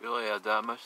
really had that much